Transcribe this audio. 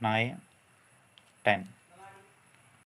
nine, ten.